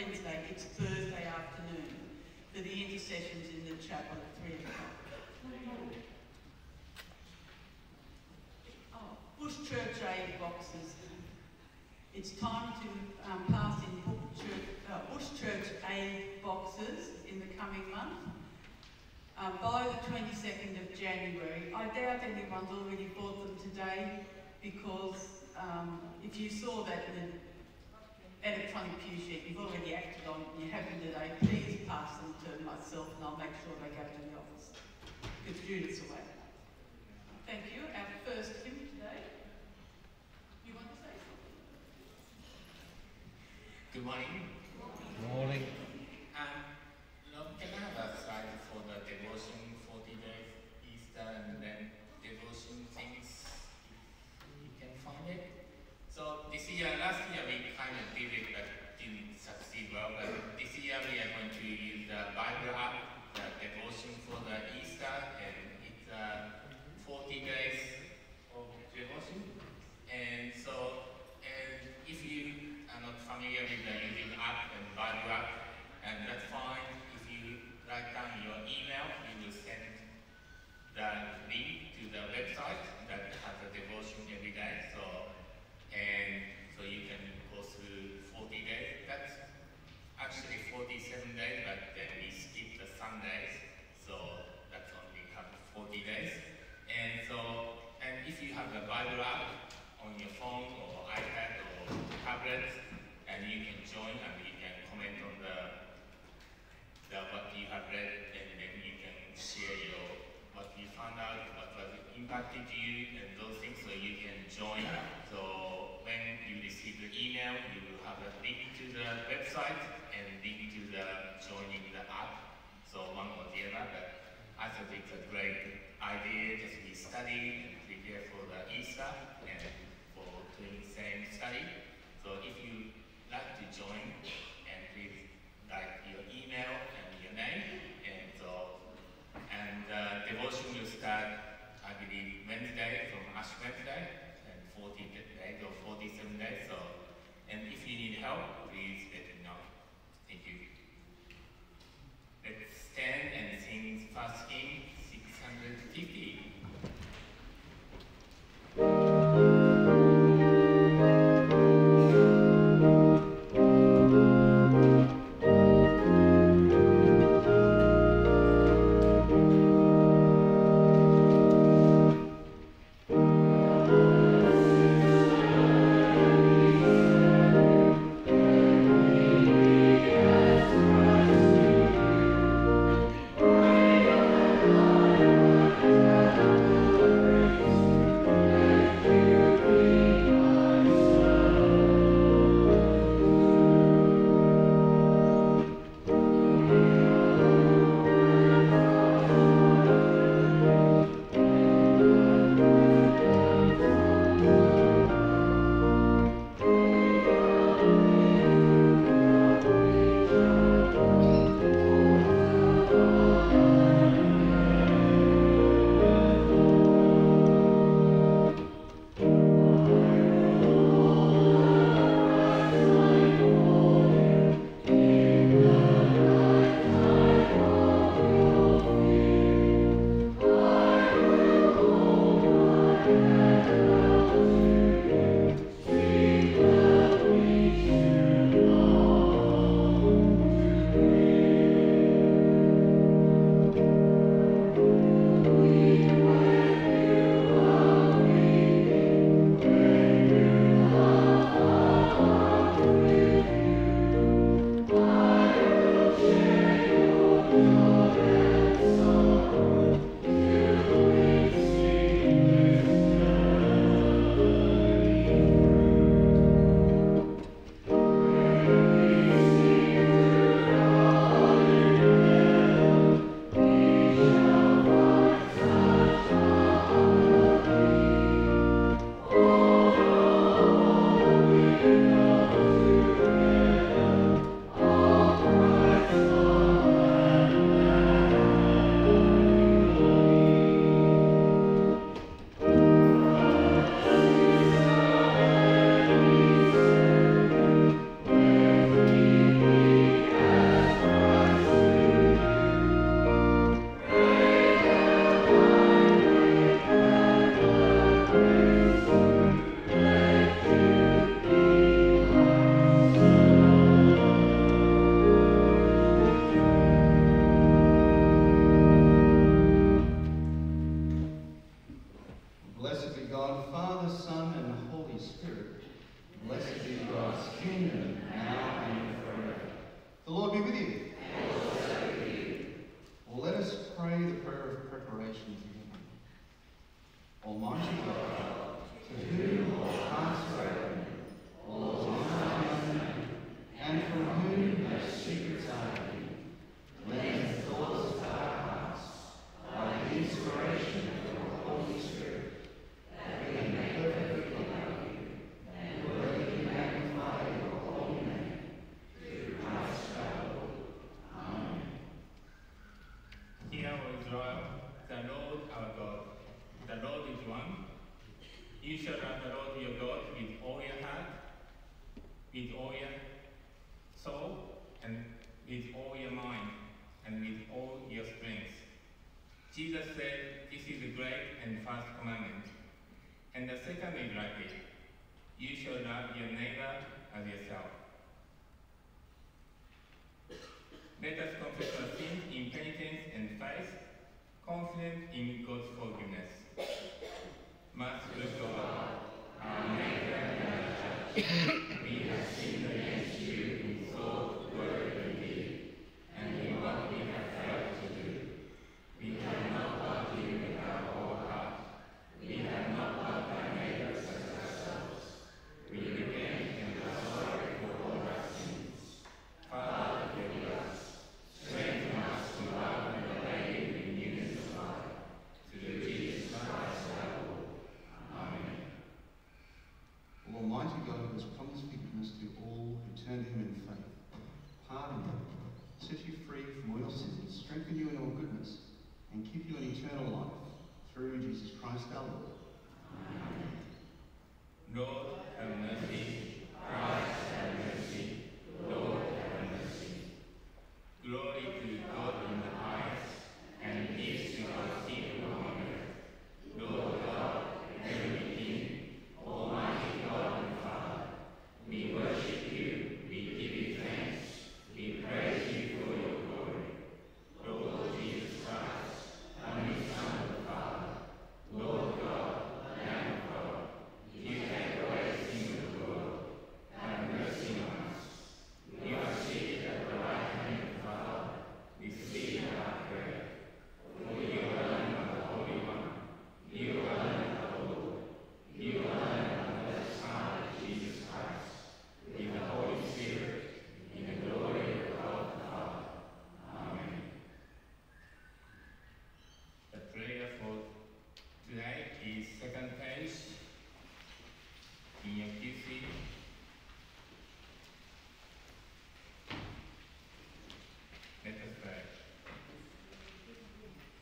Wednesday, it's Thursday afternoon for the intercessions in the chapel at 3 o'clock. Oh, Bush Church aid boxes. It's time to um, pass in Bush Church, uh, Bush Church aid boxes in the coming month. Um, by the 22nd of January, I doubt anyone's already bought them today because um, if you saw that in the electronic pew sheet, you've already acted on it, you have them today, please pass them to myself and I'll make sure they go to the office. Because Judith's away. Thank you. Our first hymn today. You want to say something? Good morning. Morning. Um, Lord, can I have a slide for the devotion 40 days Easter and then devotion things you can find it? So this year, last year we kind of did it but didn't succeed well. But this year we are going to use the Bible app, the devotion for the Easter, and it's uh, 40 days of devotion. And so, and if you are not familiar with the using app and Bible app, and that's fine. If you write down your email, you will send the link to the website that has a devotion every day. So, and so you can go through 40 days. That's actually 47 days, but then we skip the Sundays, so that's only have 40 days. And so, and if you have the Bible app on your phone or iPad or tablet, and you can join and you can comment on the, the what you have read, and then you can share your what you found out, what was impacted you, and those things, so you can join. So when you receive the email, you will have a link to the website and link to the joining the app. So one or the other, but I thought it's a great idea just we study and prepare for the Easter and for doing same study.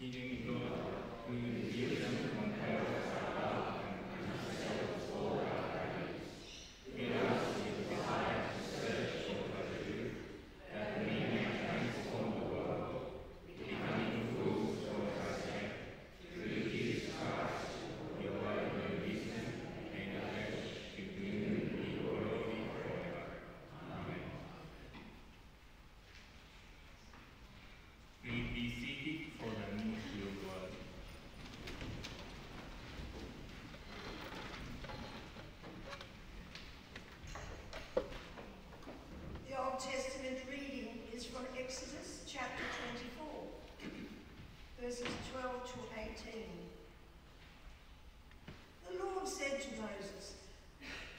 God, who reveals them from heaven's above and conceals all our ways. Fill us with desire to search for the truth, that we may transform the world, becoming fools for our sake. Through Jesus Christ, your word and wisdom, and the flesh, to whom be glory forever. Amen. Please be seated for the ministry of word. The Old Testament reading is from Exodus chapter 24, verses 12 to 18. The Lord said to Moses,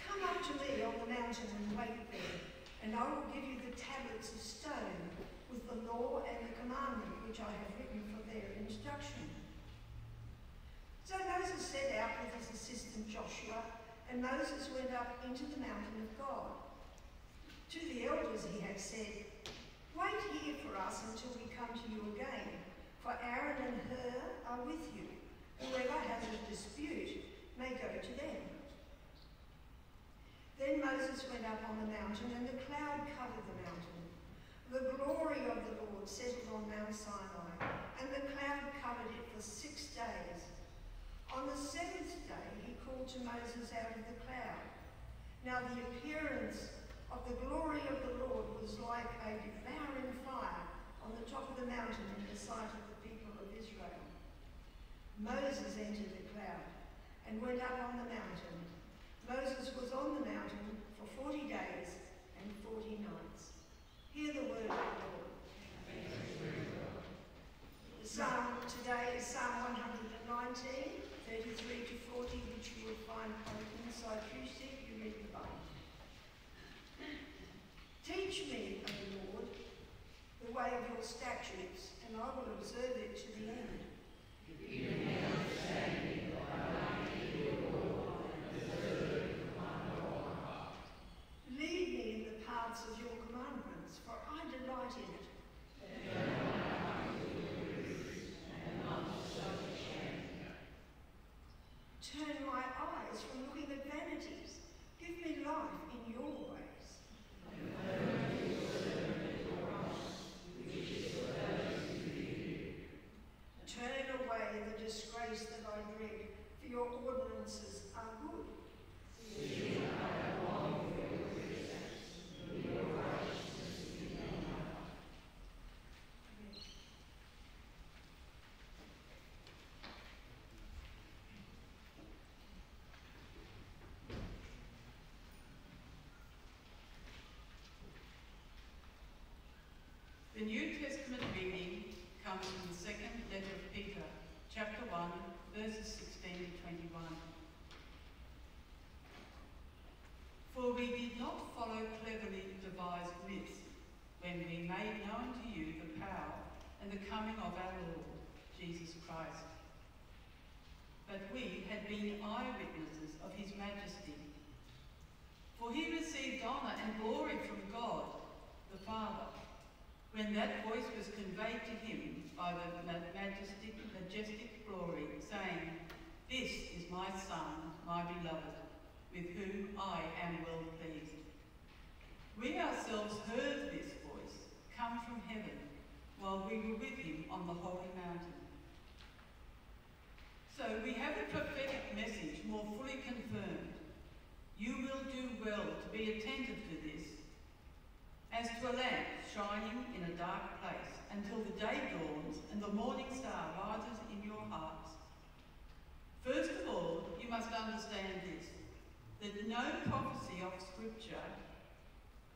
Come up to me on the mountain and wait there, and I will give you the tablets of stone with the law and the commandment which I have written for their instruction. So Moses set out with his assistant Joshua, and Moses went up into the mountain of God. To the elders he had said, Wait here for us until we come to you again, for Aaron and Hur are with you. Whoever has a dispute may go to them. Then Moses went up on the mountain, and the cloud covered the mountain. The glory of the Lord settled on Mount Sinai, and the cloud covered it for six days. On the seventh day he called to Moses out of the cloud. Now the appearance of the glory of the Lord was like a devouring fire on the top of the mountain in the sight of the people of Israel. Moses entered the cloud and went up on the mountain. Moses was on the mountain for forty days and forty nights. Hear the word of the Lord. The psalm today is Psalm 119, 33 to 40, which you will find on the inside. You read the Bible. Teach me, O Lord, the way of your statutes, and I will observe it to the end.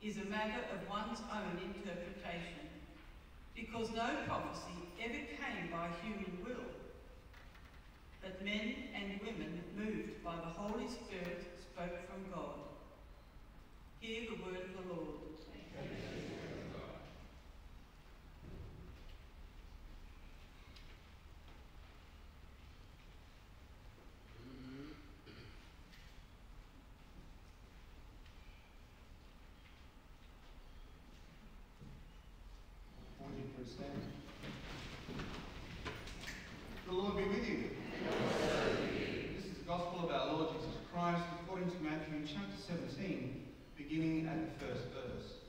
Is a matter of one's own interpretation, because no prophecy ever came by human will, but men and women moved by the Holy Spirit spoke from God. Hear the word of the Lord. Would you please stand? The Lord be with you. This is the Gospel of our Lord Jesus Christ according to Matthew chapter 17, beginning at the first verse.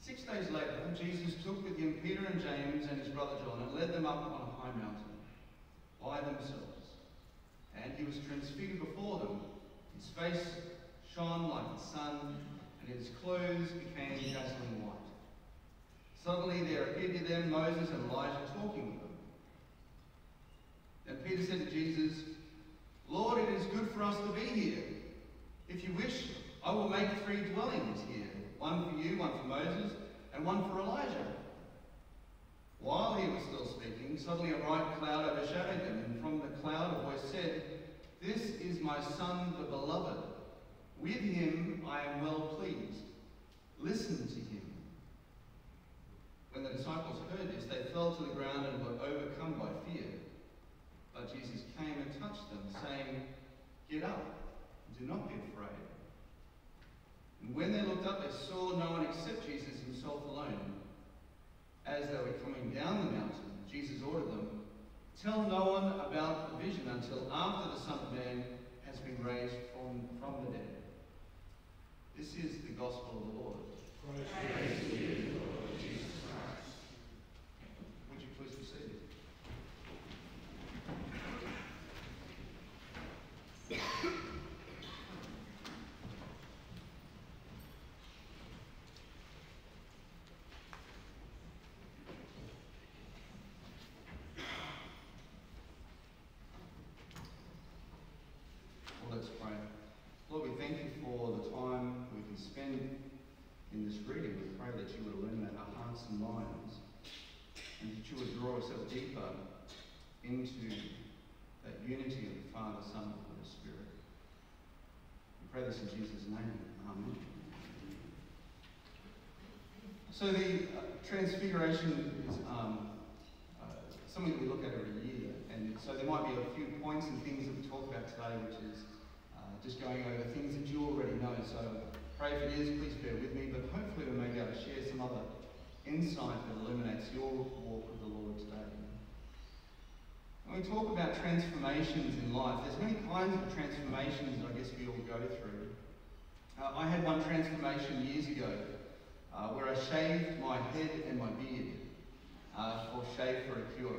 Six days later, Jesus took with him Peter and James and his brother John and led them up on a high mountain by themselves. And he was transfigured before them. His face shone like the sun, and his clothes became dazzling white. Suddenly there appeared to them Moses and Elijah talking with them. Then Peter said to Jesus, Lord, it is good for us to be here. If you wish, I will make three dwellings here one for you, one for Moses, and one for Elijah. While he was still speaking, suddenly a bright cloud overshadowed them, and from the cloud a voice said, This is my Son, the Beloved. With him I am well pleased. Listen to him. When the disciples heard this, they fell to the ground and were overcome by fear. But Jesus came and touched them, saying, Get up, do not be afraid. And when they looked up, they saw no one except Jesus himself alone. As they were coming down the mountain, Jesus ordered them, Tell no one about the vision until after the Son of Man has been raised from, from the dead. This is the gospel of the Lord. Would you please be seated? Well, let's pray. Lord, we thank you for the time we can spend in this reading. We pray that you would illuminate our hearts and minds and that you would draw us up deeper into that unity of the Father, Son, and Holy Spirit. We pray this in Jesus' name. Amen. So the uh, Transfiguration is um, uh, something that we look at every year, and so there might be a few points and things that we talk about today, which is uh, just going over things that you already know. So pray if it is, please bear with me, but hopefully we may be able to share some other insight that illuminates your walk with the Lord today. When we talk about transformations in life, there's many kinds of transformations that I guess we all go through. Uh, I had one transformation years ago uh, where I shaved my head and my beard uh, for shave for a cure.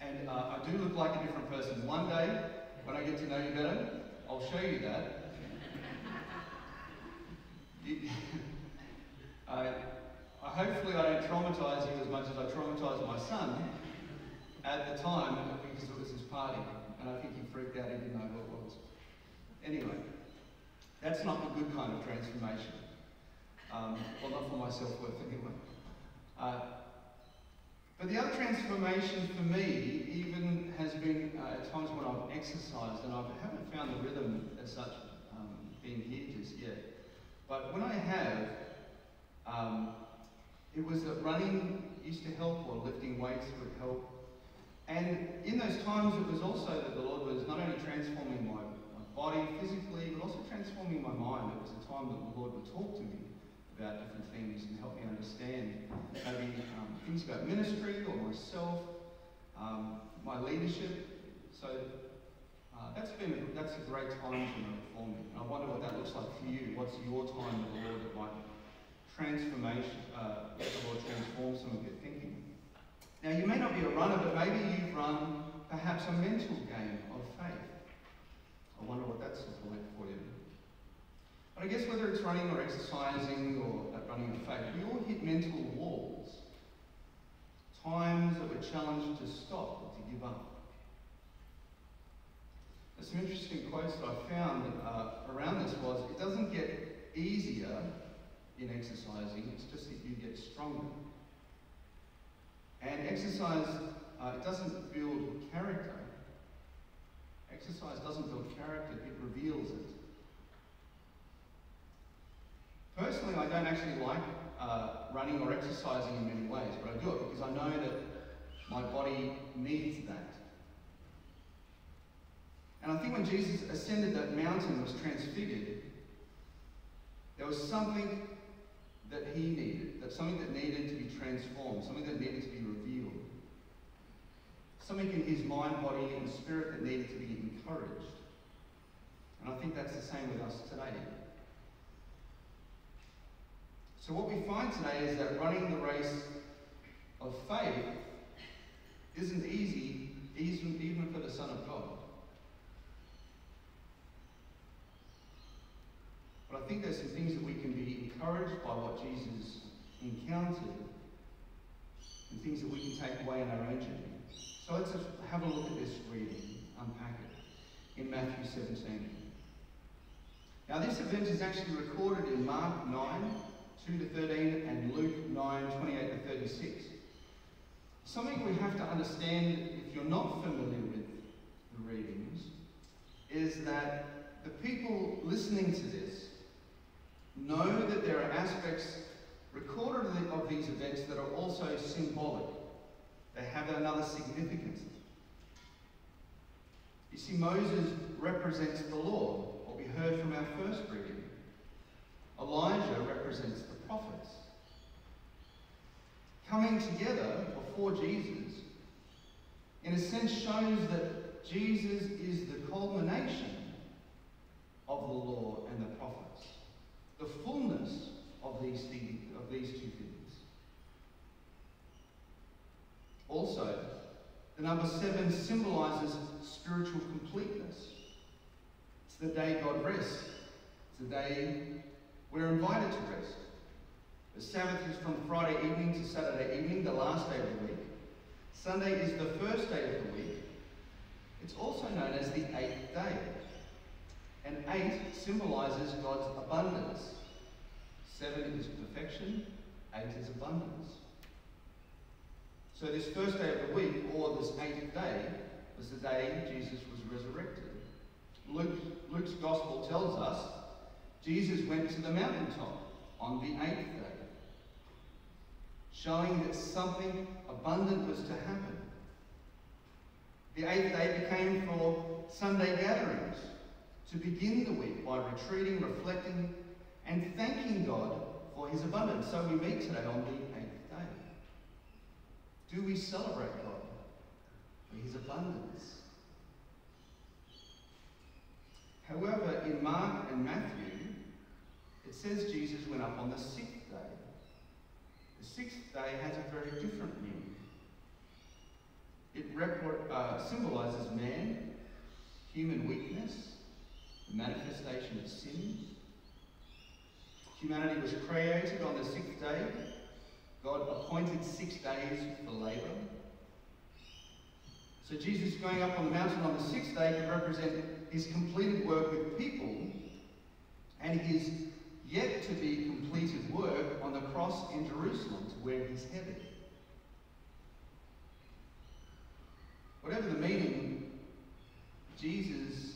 And uh, I do look like a different person. One day, when I get to know you better, I'll show you that. I hopefully I don't traumatise you as much as I traumatised my son at the time because it was his party, and I think he freaked out. He didn't know what it was. Anyway, that's not the good kind of transformation. Um, well, not for my self-worth anyway. Uh, but the other transformation for me even has been uh, at times when I've exercised, and I haven't found the rhythm as such um, being here just yet. But when I have, um, it was that running used to help, or lifting weights would help. And in those times, it was also that the Lord was not only transforming my, my body physically, but also transforming my mind. It was a time that the Lord would talk to me about different things and help me understand maybe um, things about ministry or myself, um, my leadership. So uh, that's been a, that's a great time for me. I wonder what that looks like for you. What's your time with the Lord that might transformation, uh, the Lord transform some of your thinking? Now you may not be a runner, but maybe you've run perhaps a mental game of faith. I wonder what that's like for you. But I guess whether it's running or exercising or running of faith, we all hit mental walls. Times that we're challenged to stop or to give up. There's some interesting quotes that I found uh, around this was, it doesn't get easier in exercising, it's just that you get stronger. And exercise, uh, it doesn't build character. Exercise doesn't build character, it reveals it. Personally, I don't actually like uh, running or exercising in many ways, but I do it because I know that my body needs that. And I think when Jesus ascended that mountain and was transfigured, there was something that he needed, that something that needed to be transformed, something that needed to be revealed. Something in his mind, body, and spirit that needed to be encouraged. And I think that's the same with us today. So what we find today is that running the race of faith isn't easy, even, for the Son of God. But I think there's some things that we can be encouraged by what Jesus encountered and things that we can take away in our own journey. So let's have a look at this reading, unpack it, in Matthew 17. Now this event is actually recorded in Mark 9, 2 to 13, and Luke 9, 28 to 36. Something we have to understand if you're not familiar with the readings is that the people listening to this know that there are aspects recorded of these events that are also symbolic. They have another significance. You see, Moses represents the law, what we heard from our first reading. Elijah represents prophets. Coming together before Jesus, in a sense, shows that Jesus is the culmination of the law and the prophets, the fullness of these, things, of these two things. Also, the number seven symbolizes spiritual completeness. It's the day God rests. It's the day we're invited to rest. The Sabbath is from Friday evening to Saturday evening, the last day of the week. Sunday is the first day of the week. It's also known as the eighth day. And eight symbolizes God's abundance. Seven is perfection, eight is abundance. So this first day of the week, or this eighth day, was the day Jesus was resurrected. Luke, Luke's gospel tells us Jesus went to the mountaintop on the eighth day, showing that something abundant was to happen. The eighth day became for Sunday gatherings to begin the week by retreating, reflecting, and thanking God for his abundance. So we meet today on the eighth day. Do we celebrate God for his abundance? However, in Mark and Matthew, it says Jesus went up on the sixth day. The sixth day has a very different meaning. rep- uh, symbolizes man, human weakness, the manifestation of sin. Humanity was created on the sixth day. God appointed six days for labour. So Jesus going up on the mountain on the sixth day could represent his completed work with people and his yet to be completed work on the cross in Jerusalem to where he's headed. Whatever the meaning, Jesus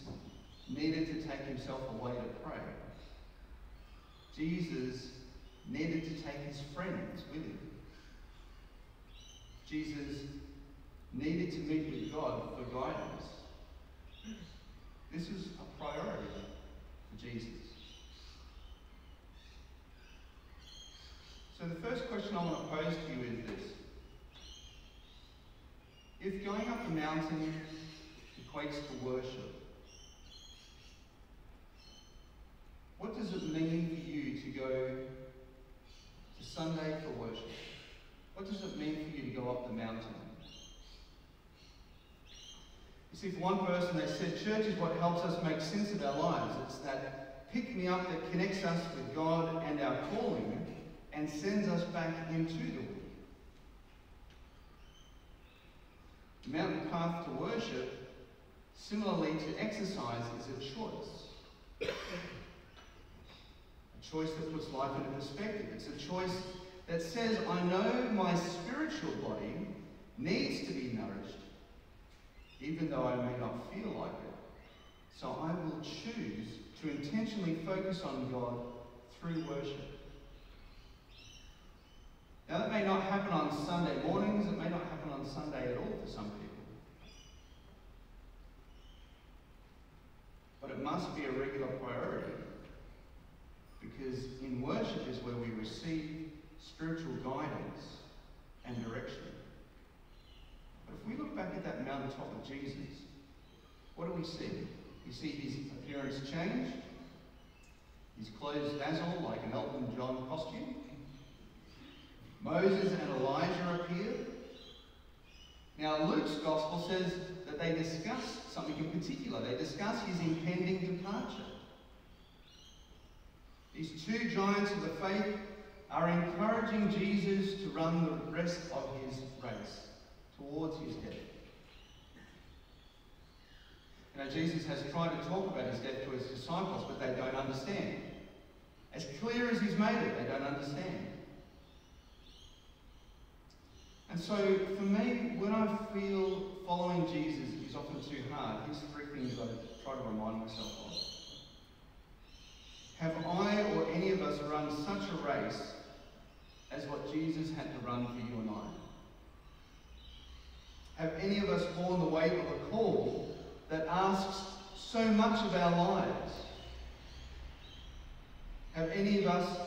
needed to take himself away to pray. Jesus needed to take his friends with him. Jesus needed to meet with God for guidance. This is a priority for Jesus. So the first question I want to pose to you is this. If going up the mountain equates to worship, what does it mean for you to go to Sunday for worship? What does it mean for you to go up the mountain? You see, for one person, they said church is what helps us make sense of our lives. It's that pick me up that connects us with God and our calling and sends us back into the week. The mountain path to worship, similarly to exercise, is a choice. A choice that puts life into perspective. It's a choice that says, I know my spiritual body needs to be nourished, even though I may not feel like it. So I will choose to intentionally focus on God through worship. Now, that may not happen on Sunday mornings, it may not happen on Sunday at all for some people. But it must be a regular priority because in worship is where we receive spiritual guidance and direction. But if we look back at that mountaintop of Jesus, what do we see? We see his appearance change, his clothes dazzle like an Elton John costume. Moses and Elijah appear. Now, Luke's gospel says that they discuss something in particular. They discuss his impending departure. These two giants of the faith are encouraging Jesus to run the rest of his race towards his death. You know, Jesus has tried to talk about his death to his disciples, but they don't understand. As clear as he's made it, they don't understand. And so, for me, when I feel following Jesus is often too hard, here's three things I try to remind myself of. Have I or any of us run such a race as what Jesus had to run for you and I? Have any of us borne the weight of a call that asks so much of our lives? Have any of us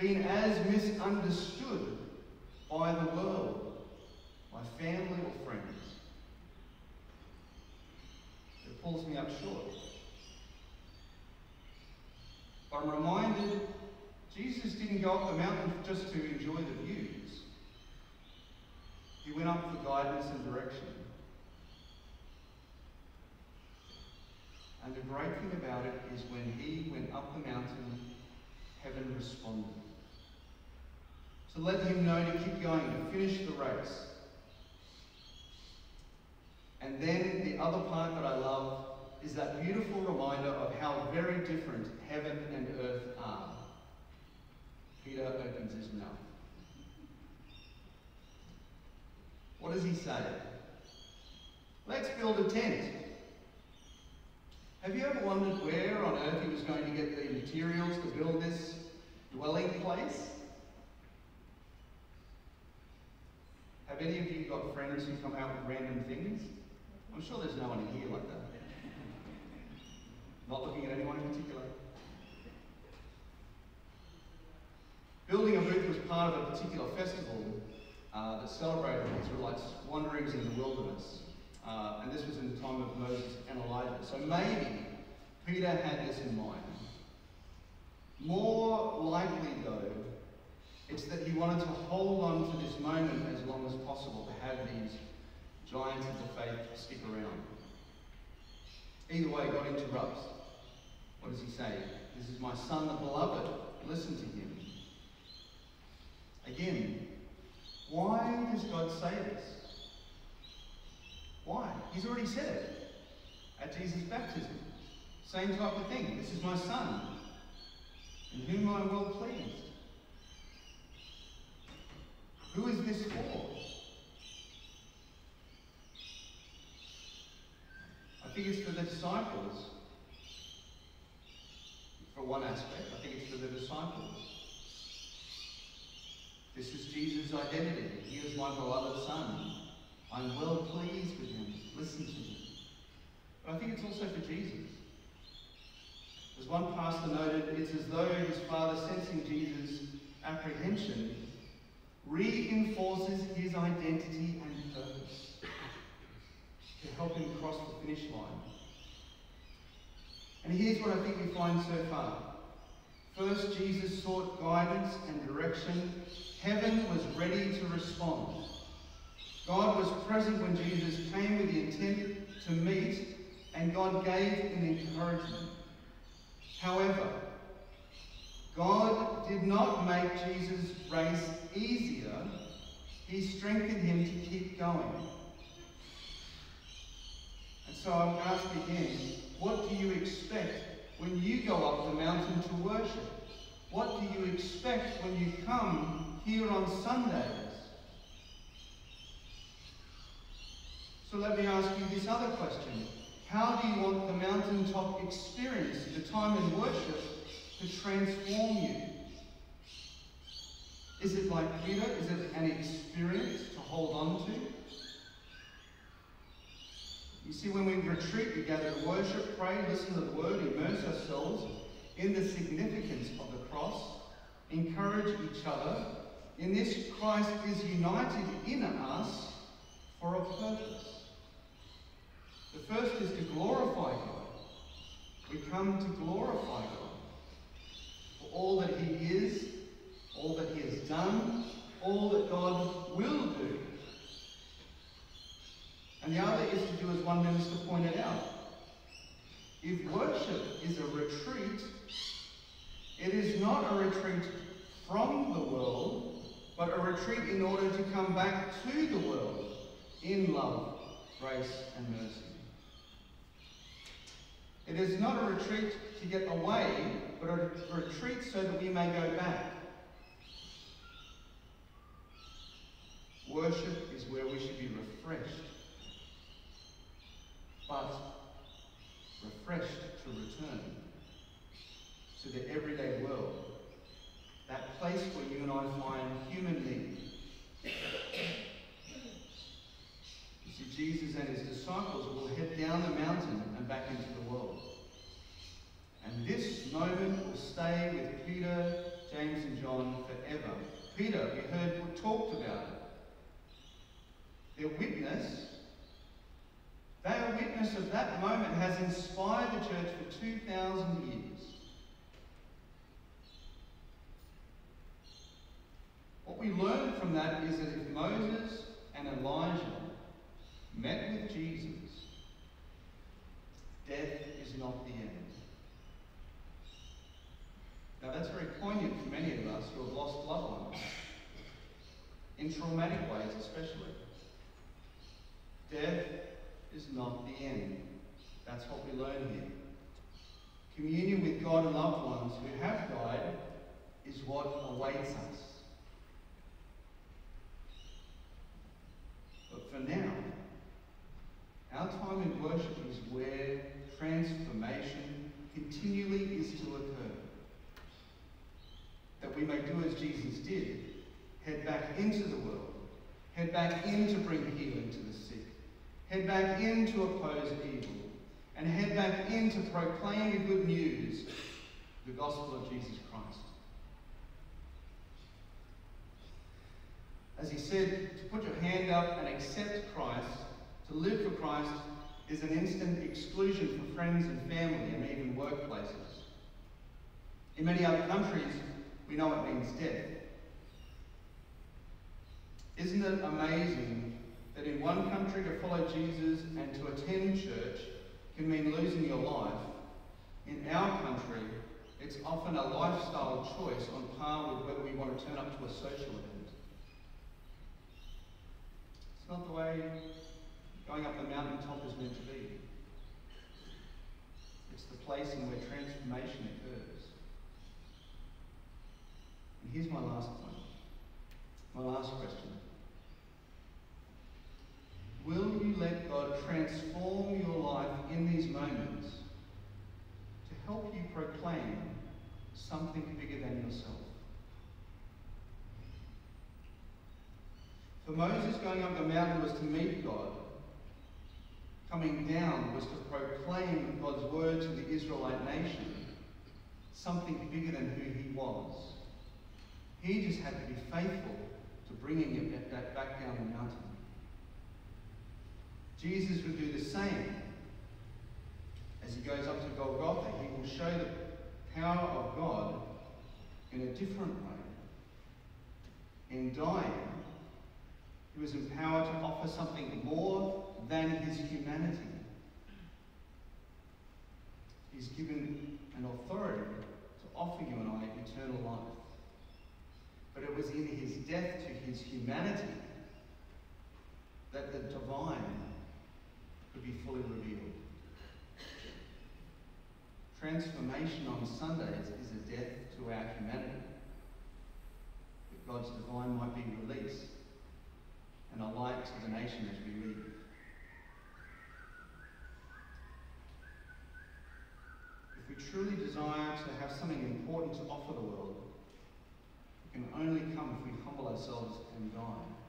been as misunderstood by the world, by family or friends? It pulls me up short. I'm reminded Jesus didn't go up the mountain just to enjoy the views. He went up for guidance and direction. And the great thing about it is when he went up the mountain, heaven responded. To let him know to keep going, to finish the race. And then the other part that I love is that beautiful reminder of how very different heaven and earth are. Peter opens his mouth. What does he say? Let's build a tent. Have you ever wondered where on earth he was going to get the materials to build this dwelling place? Have any of you got friends who come out with random things? I'm sure there's no one in here like that. Not looking at anyone in particular. Building a booth was part of a particular festival uh, that celebrated the Israelites' wanderings in the wilderness. Uh, and this was in the time of Moses and Elijah. So maybe Peter had this in mind. More likely, though, it's that he wanted to hold on to this moment as long as possible to have these giants of the faith stick around. Either way, God interrupts. What does he say? This is my son, the beloved. Listen to him. Again, why does God say this? Why? He's already said it at Jesus' baptism. Same type of thing. This is my son, in whom I am well pleased. Who is this for? I think it's for the disciples. For one aspect, I think it's for the disciples. This is Jesus' identity. He is my beloved Son. I'm well pleased with him. Listen to him. But I think it's also for Jesus. As one pastor noted, it's as though his father, sensing Jesus' apprehension, reinforces his identity to help him cross the finish line. And here's what I think we find so far. First, Jesus sought guidance and direction. Heaven was ready to respond. God was present when Jesus came with the intent to meet, and God gave an encouragement. However, God did not make Jesus' race easier, He strengthened him to keep going. So I'll ask again what do you expect when you go up the mountain to worship? What do you expect when you come here on Sundays? So let me ask you this other question. How do you want the mountaintop experience, the time in worship, to transform you? Is it like Peter? Is it an experience to hold on to? You see, when we retreat, we gather to worship, pray, listen to the word, immerse ourselves in the significance of the cross, encourage each other. In this, Christ is united in us for a purpose. The first is to glorify God. We come to glorify God for all that He is, all that He has done, all that God will do. And the other is to do as one minister pointed out. If worship is a retreat, it is not a retreat from the world, but a retreat in order to come back to the world in love, grace, and mercy. It is not a retreat to get away, but a retreat so that we may go back. Worship is where we should be refreshed, but refreshed to return to the everyday world, that place where you and I find human need. You see, Jesus and his disciples will head down the mountain and back into the world. And this moment will stay with Peter, James, and John forever. Peter, we heard, talked about it. Their witness, their witness of that moment has inspired the church for 2,000 years. What we learn from that is that if Moses and Elijah met with Jesus, death is not the end. Now that's very poignant for many of us who have lost loved ones, in traumatic ways especially. Death is not the end. That's what we learn here. Communion with God and loved ones who have died is what awaits us. But for now, our time in worship is where transformation continually is to occur. That we may do as Jesus did, head back into the world, head back in to bring healing to the sick, head back in to oppose evil, and head back in to proclaim the good news, the gospel of Jesus Christ. As he said, to put your hand up and accept Christ, to live for Christ, is an instant exclusion for friends and family and even workplaces. In many other countries, we know it means death. Isn't it amazing that in one country to follow Jesus and to attend church can mean losing your life, in our country, it's often a lifestyle choice on par with whether we want to turn up to a social event. It's not the way going up the mountaintop is meant to be. It's the place in where transformation occurs. And here's my last point, my last question. Will you let God transform your life in these moments to help you proclaim something bigger than yourself? For Moses, going up the mountain was to meet God. Coming down was to proclaim God's word to the Israelite nation, something bigger than who he was. He just had to be faithful to bringing it back down the mountain. Jesus would do the same. As he goes up to Golgotha, he will show the power of God in a different way. In dying, he was empowered to offer something more than his humanity. He's given an authority to offer you and I eternal life. But it was in his death to his humanity that the divine could be fully revealed. Transformation on Sundays is a death to our humanity, that God's divine might be released and a light to the nation as we leave. If we truly desire to have something important to offer the world, it can only come if we humble ourselves and die.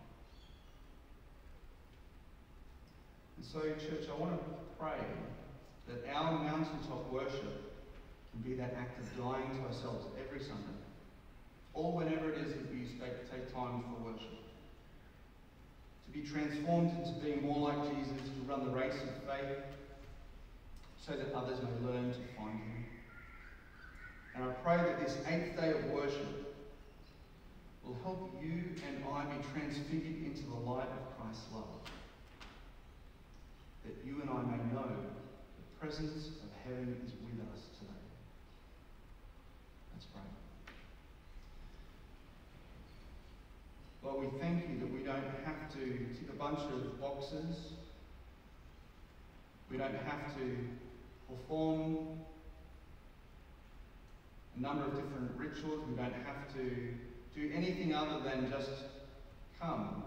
And so, church, I want to pray that our mountaintop worship can be that act of dying to ourselves every Sunday, or whenever it is that we take, take time for worship. To be transformed into being more like Jesus, to run the race of faith, so that others may learn to find Him. And I pray that this eighth day of worship will help you and I be transfigured into the light of Christ's love that you and I may know the presence of heaven is with us today. Let's pray. Lord, we thank you that we don't have to tick a bunch of boxes. We don't have to perform a number of different rituals. We don't have to do anything other than just come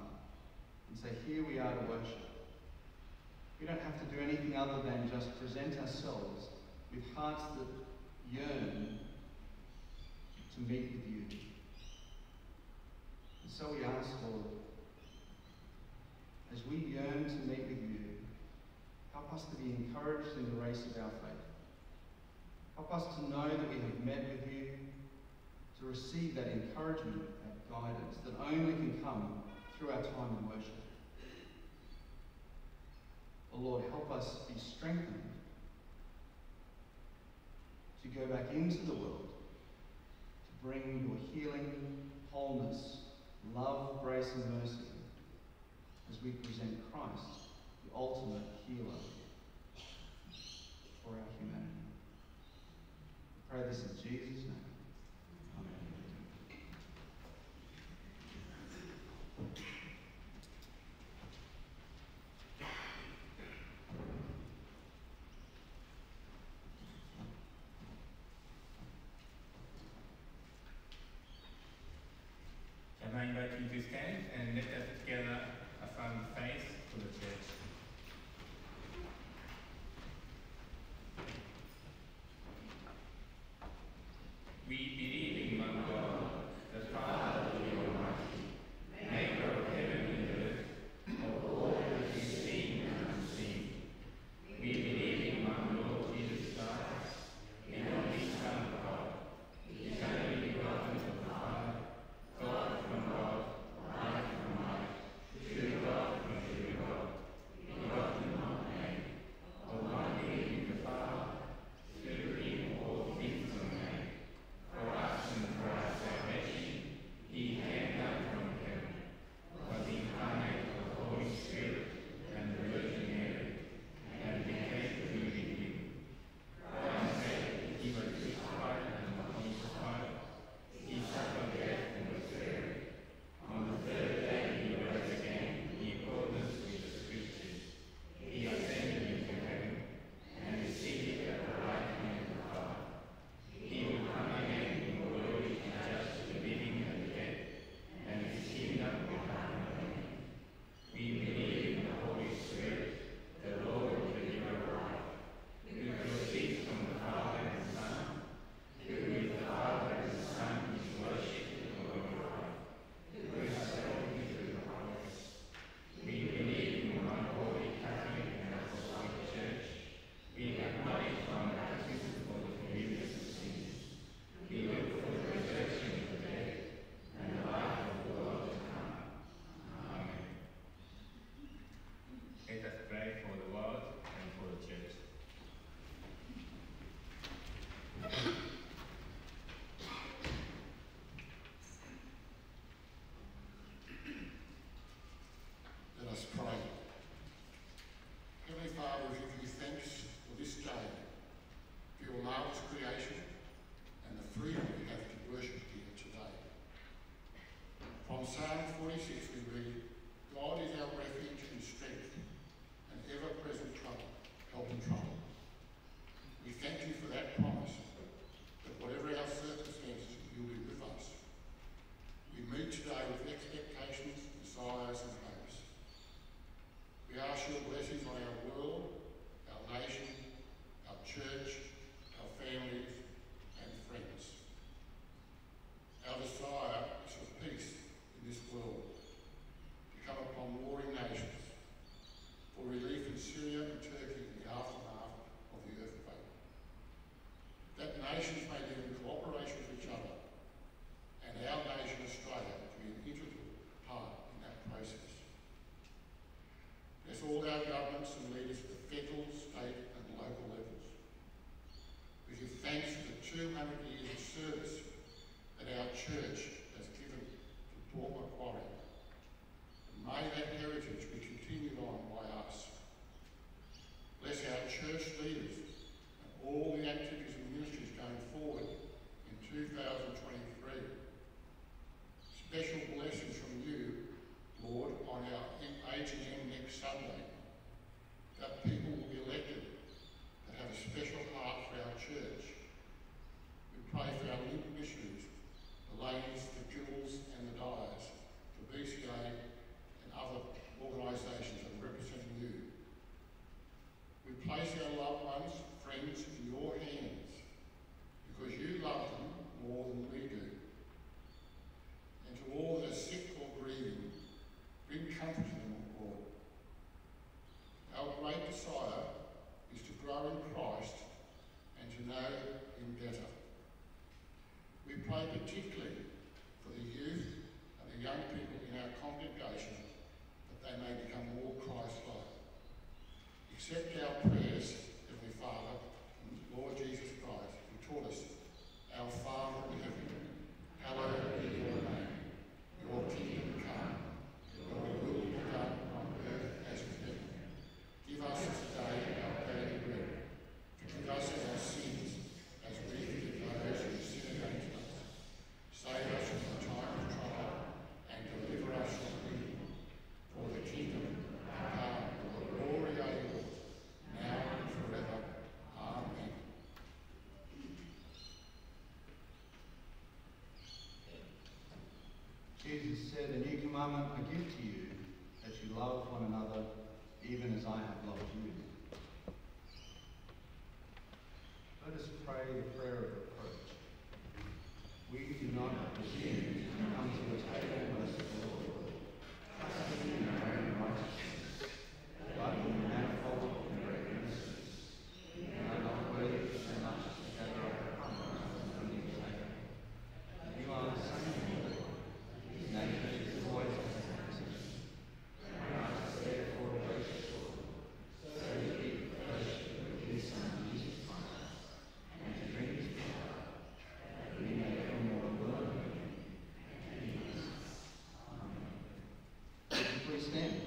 and say, Here we are to worship. We don't have to do anything other than just present ourselves with hearts that yearn to meet with you. And so we ask, Lord, as we yearn to meet with you, help us to be encouraged in the race of our faith. Help us to know that we have met with you, to receive that encouragement, that guidance that only can come through our time in worship. Oh Lord, help us be strengthened to go back into the world, to bring your healing, wholeness, love, grace, and mercy as we present Christ, the ultimate healer for our humanity. I pray this in Jesus' name. Jesus said, A new commandment I give to you. Understand.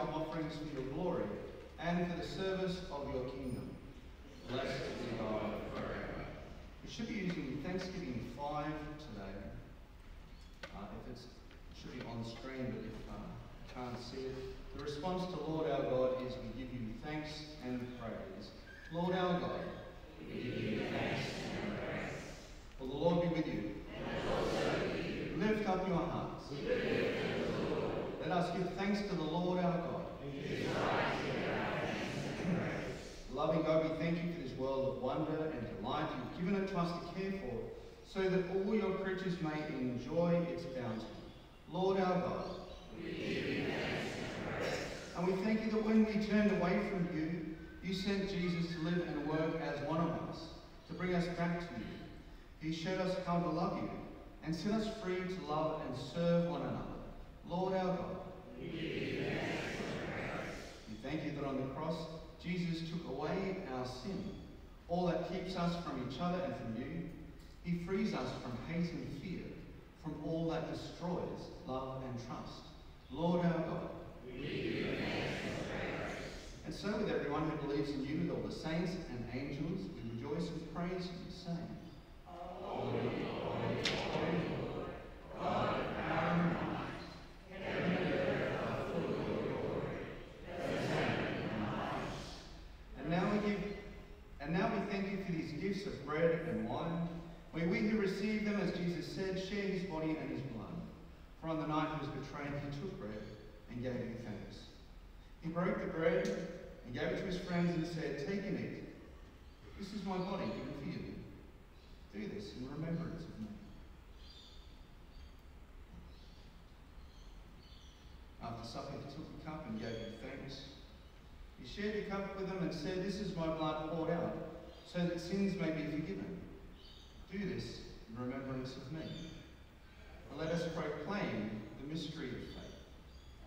Our offerings for your glory and for the service of your kingdom. Blessed be God forever. We should be using Thanksgiving 5 today. Uh, if it's, it should be on screen, but if uh, you can't see it, the response to Lord our God is we give you thanks and praise. Lord our God, we give you thanks and praise. Will the Lord be with you? And also with you. Lift up your hearts. Us give thanks to the Lord our God. Loving God, we thank you for this world of wonder and delight you've given it to us to care for, so that all your creatures may enjoy its bounty. Lord our God, we and we thank you that when we turned away from you, you sent Jesus to live and work as one of us, to bring us back to you. He showed us how to love you and set us free to love and serve one another. Lord our God, we thank you that on the cross, Jesus took away our sin, all that keeps us from each other and from you. He frees us from hate and fear, from all that destroys love and trust. Lord our God, we and so with everyone who believes in you, with all the saints and angels, we rejoice and praise you, saying, Holy, holy, holy, Lord, God of power and might, heaven and earth are full of your glory. Hosanna in the highest. And now we give, and now we thank you for these gifts of bread and wine. May we who receive them, as Jesus said, share his body and his blood. For on the night he was betrayed, he took bread and gave you thanks. He broke the bread and gave it to his friends and said, Take and eat. This is my body given for you. Do this in remembrance of me. After supper, he took the cup and gave you thanks. He shared the cup with them and said, This is my blood poured out, so that sins may be forgiven. Do this in remembrance of me. Let us proclaim the mystery of faith.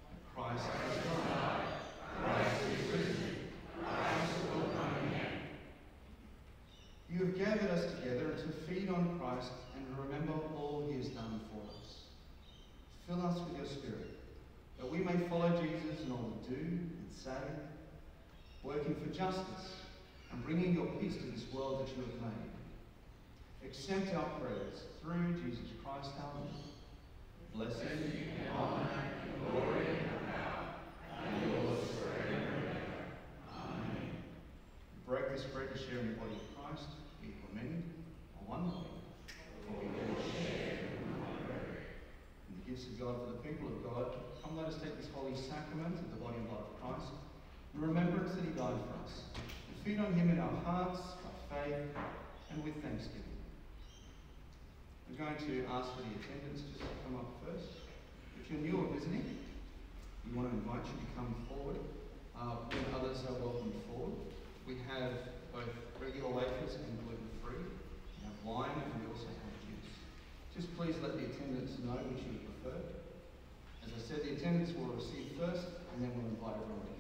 That Christ has died, Christ is risen, Christ will come again. You have gathered us together to feed on Christ and remember all he has done for us. Fill us with your Spirit, that we may follow Jesus in all we do and say, working for justice and bringing your peace to this world that you have made. Accept our prayers through Jesus Christ our Lord. Blessed and honor and glory and power and yours forever and ever. Amen. Break this bread to share in the body of Christ. For many, or one body. For we all share in one bread. And the gifts of God for the people of God, come let us take this holy sacrament of the body and blood of Christ in remembrance that he died for us, and feed on him in our hearts by faith and with thanksgiving. We're going to ask for the attendants just to come up first. If you're new or visiting, we want to invite you to come forward. Uh, when others are welcome forward. We have both regular wafers and gluten-free. We have wine and we also have juice. Just please let the attendants know which you prefer. As I said, the attendants will receive first and then we'll invite everyone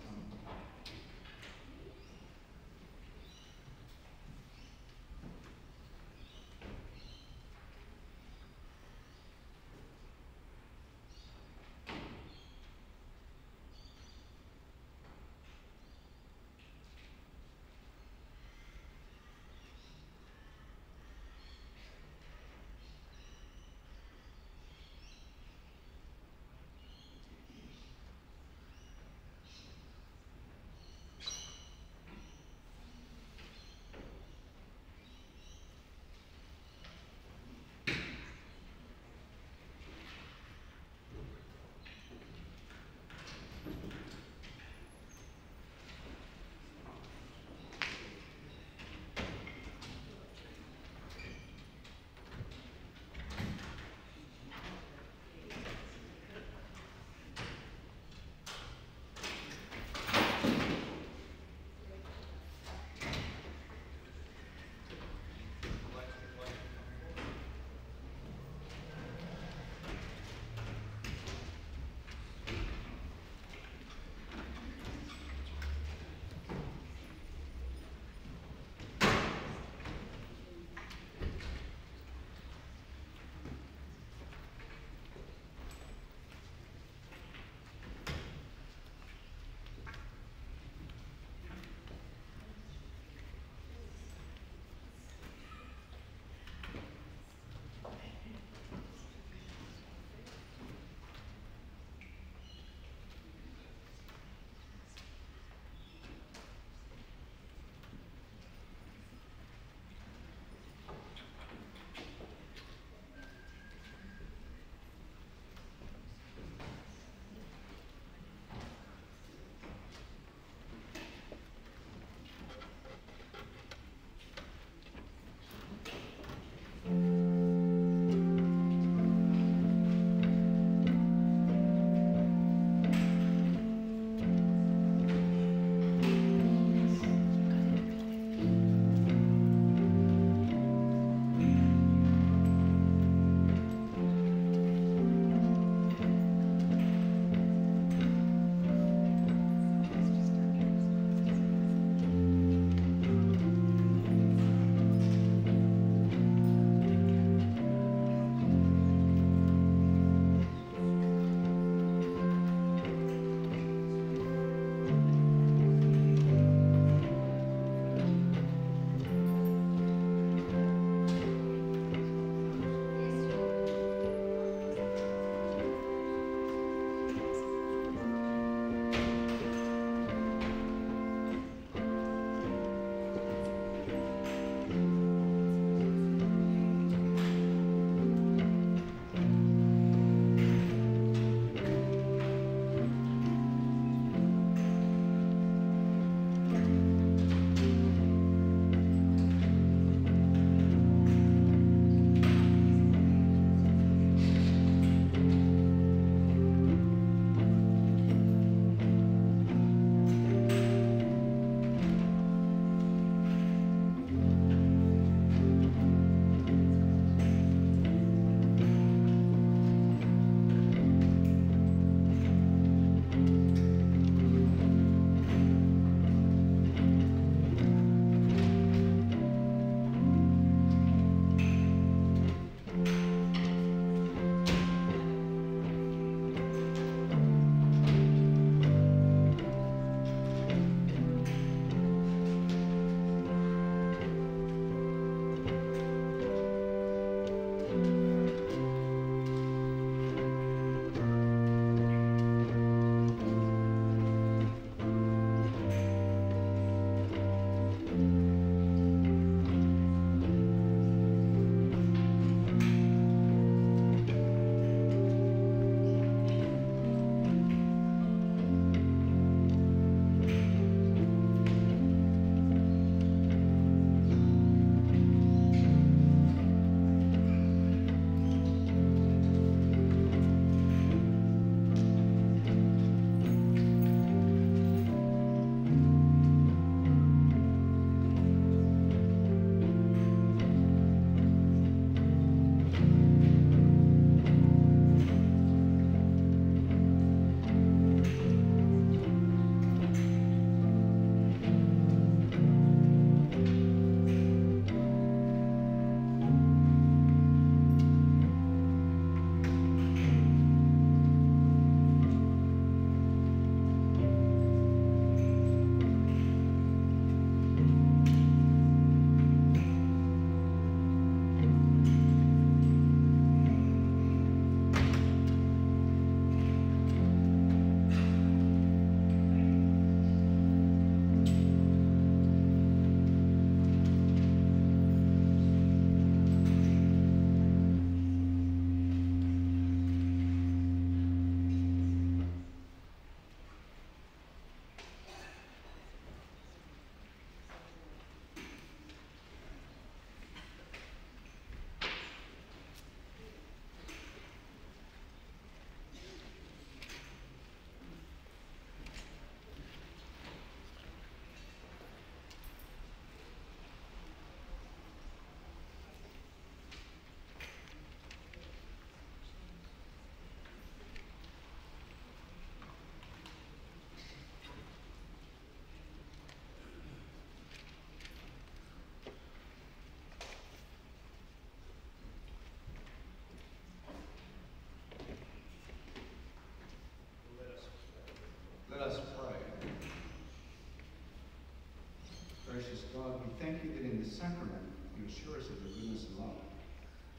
thank you that in the sacrament you assure us of your goodness and love.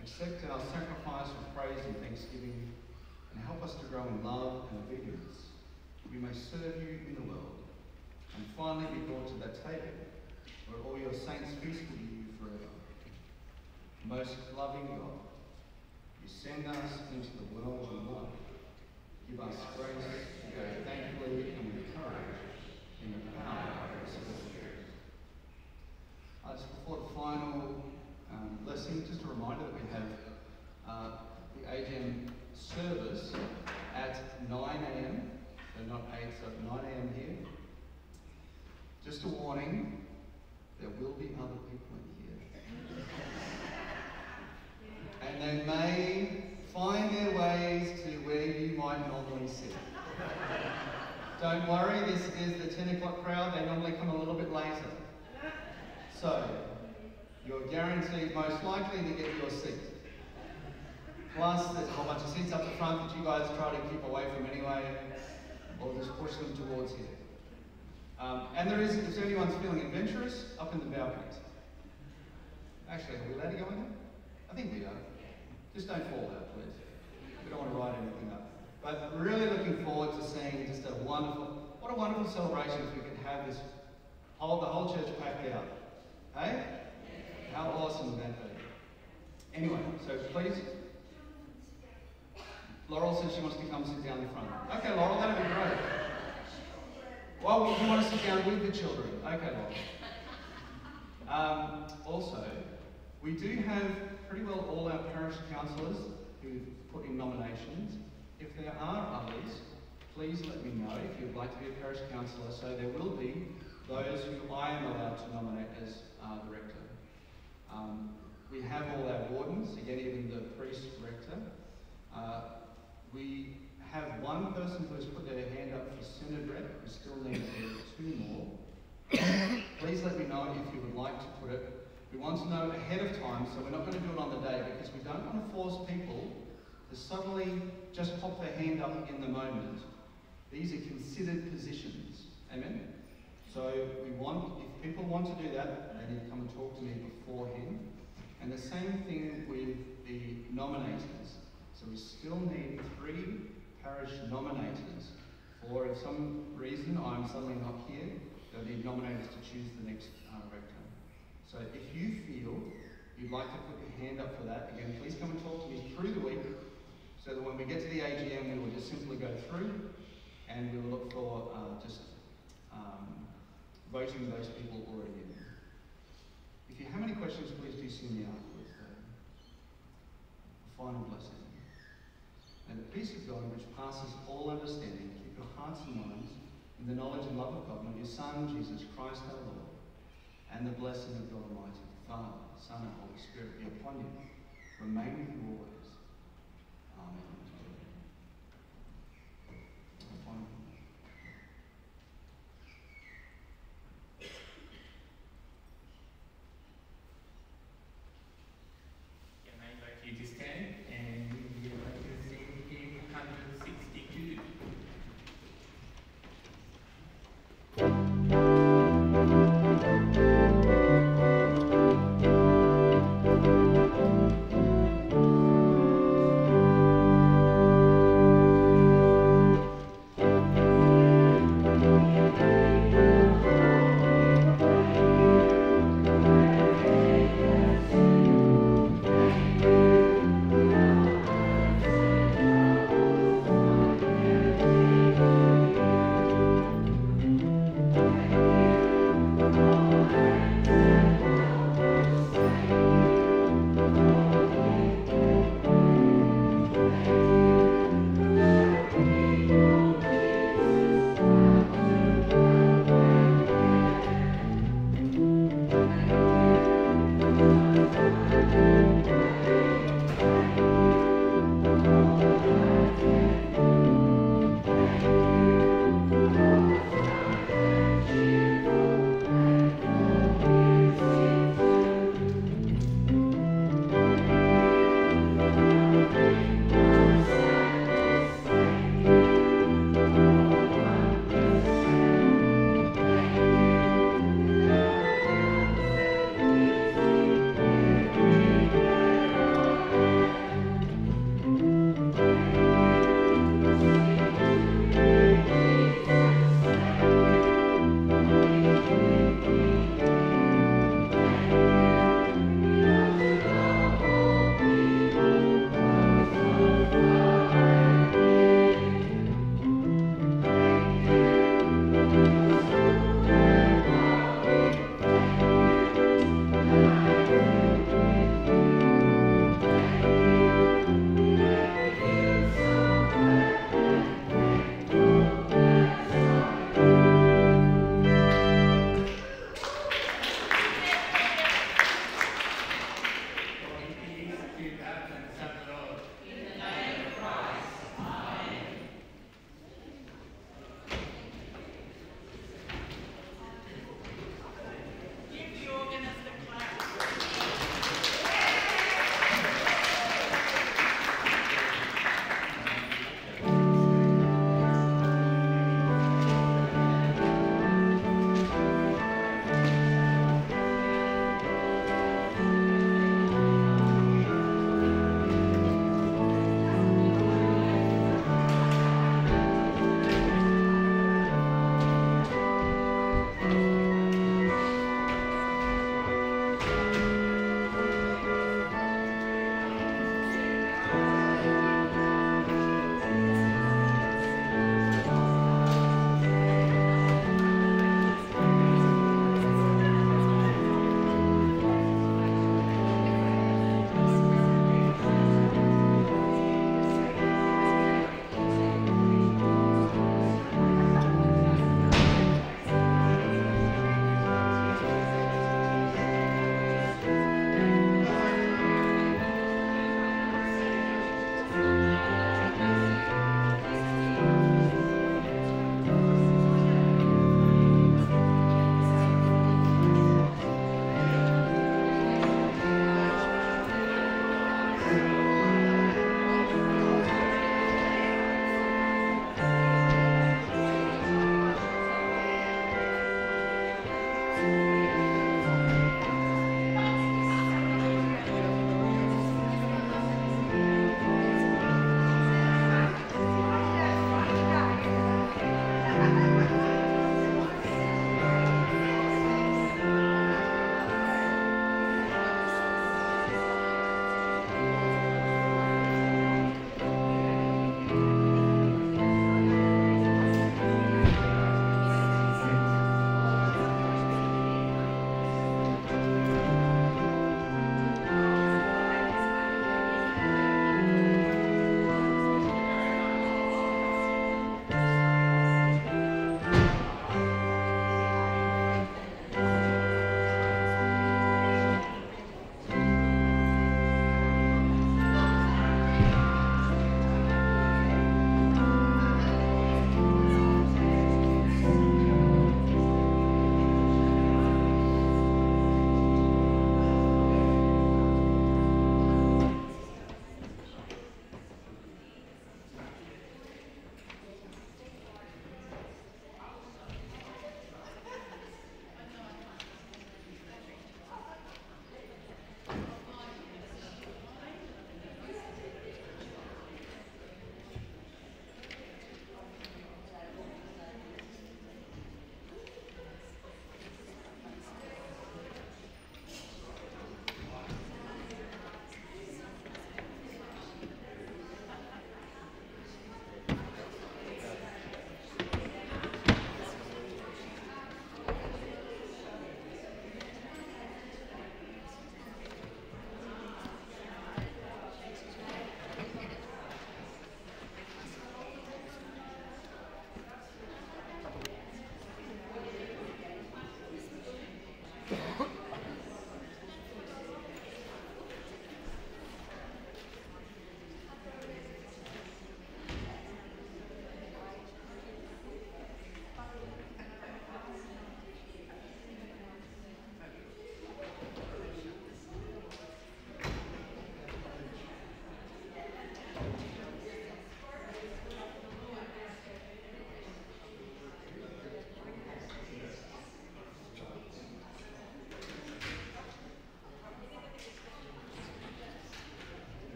Accept our sacrifice of praise and thanksgiving and help us to grow in love and obedience. We may serve you in the world and finally be brought to that table where all your saints feast with you forever. Most loving God, you send us into the world of love. Give us grace to go thankfully and with courage in the power of the Spirit. Uh, just before the final um, blessing, just a reminder that we have uh, the AGM service at 9 a.m. So not 8, so 9 a.m. here. Just a warning, there will be other people in here. And they may find their ways to where you might normally sit. Don't worry, this is the 10 o'clock crowd. They normally come a little bit later. So, you're guaranteed to get your seat. Plus, there's a whole bunch of seats up the front that you guys try to keep away from anyway, or just push them towards here. Um, and there is, if anyone's feeling adventurous, up in the balconies. Actually, are we allowed to go in there? I think we are. Just don't fall out, please. We don't want to ride anything up. But really looking forward to seeing just a wonderful, what a wonderful celebration if we could have this whole, the whole church packed out. Hey? How awesome would that be? Anyway, so please. Laurel says she wants to come sit down in front. Okay, Laurel, that'd be great. Well, you want to sit down with the children. Okay, Laurel. Um, also, we do have pretty well all our parish councillors who've put in nominations. If there are others, please let me know if you'd like to be a parish councillor. So there will be those who I am allowed to nominate as uh, director. Um, we have all our wardens, again, even the priest rector. Uh, we have one person who has put their hand up for synod rep. We still need two more. Please let me know if you would like to put it. We want to know ahead of time, so we're not going to do it on the day because we don't want to force people to suddenly just pop their hand up in the moment. These are considered positions. Amen? So we want, if people want to do that, they need to come and talk to me beforehand. And the same thing with the nominators. So we still need three parish nominators. For if some reason I'm suddenly not here, they'll need nominators to choose the next uh, rector. So if you feel you'd like to put your hand up for that, again, please come and talk to me through the week so that when we get to the AGM, we will just simply go through and we will look for uh, just um, voting those people already in. If you have any questions, please do see me afterwards. A final blessing. And the peace of God, which passes all understanding, keep your hearts and minds in the knowledge and love of God and your Son, Jesus Christ our Lord. And the blessing of God Almighty, Father, Son, and Holy Spirit be upon you. Remain with you always.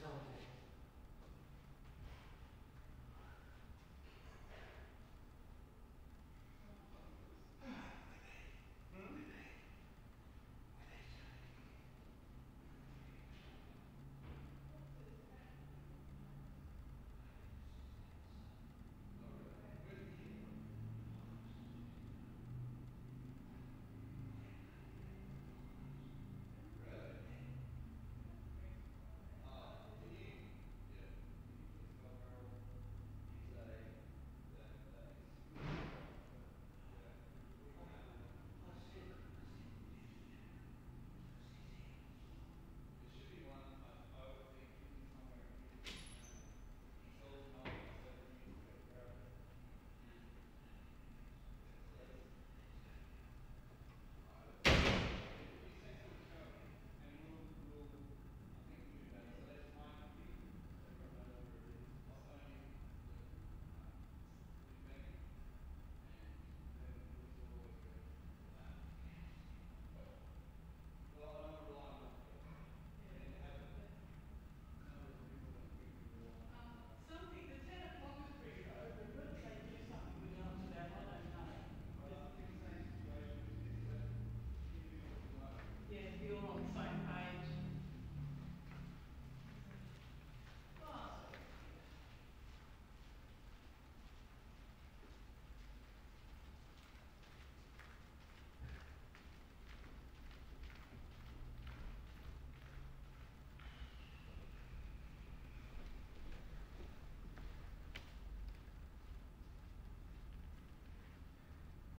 Thanks,